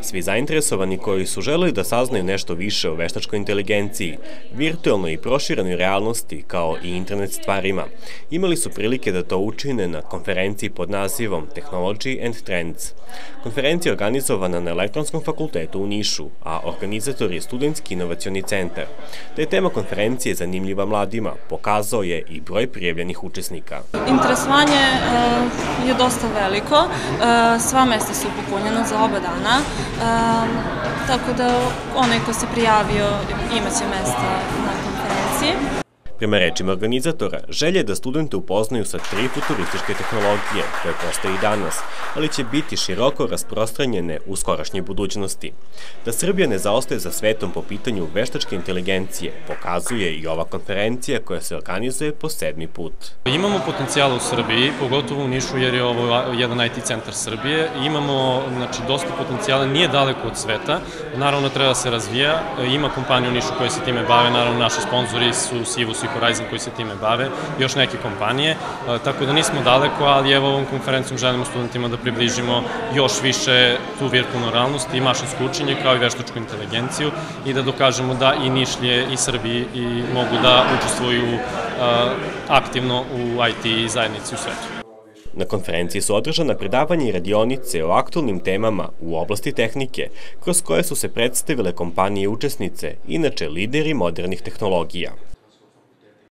Svi zainteresovani koji su želeli da saznaju nešto više o veštačkoj inteligenciji, virtualnoj i proširenoj realnosti, kao i internet stvarima, imali su prilike da to učine na konferenciji pod nazivom Technology and Trends. Konferencija je organizovana na Elektronskom fakultetu u Nišu, a organizator je Studentski inovacioni centar. Da je tema konferencije zanimljiva mladima, pokazao je i broj prijavljenih učesnika. Interesovanje e, je dosta veliko, e, sva mesta su popunjena za oba dana, tako da onaj ko se prijavio imaće mesta na konferenciji. Prema rečima organizatora, želje je da studente upoznaju sa tri futurističke tehnologije, koje postoje i danas, ali će biti široko rasprostranjene u skorašnjoj budućnosti. Da Srbija ne zaostaje za svetom po pitanju veštačke inteligencije, pokazuje i ova konferencija koja se organizuje po sedmi put. Imamo potencijala u Srbiji, pogotovo u Nišu jer je ovo jedan IT centar Srbije. Imamo znači, dosta potencijala, nije daleko od sveta, naravno treba da se razvija. Ima kompanija u Nišu koje se time bave, naravno naši sponzori su Sivus i Horizon koji se time bave, još neke kompanije, e, tako da nismo daleko, ali evo ovom konferencijom želimo studentima da približimo još više tu virtualnu realnost i mašinsko učenje kao i veštačku inteligenciju i da dokažemo da i Nišlje i Srbiji i mogu da učestvuju e, aktivno u IT zajednici u svetu. Na konferenciji su održana predavanja i radionice o aktualnim temama u oblasti tehnike, kroz koje su se predstavile kompanije učesnice, inače lideri modernih tehnologija.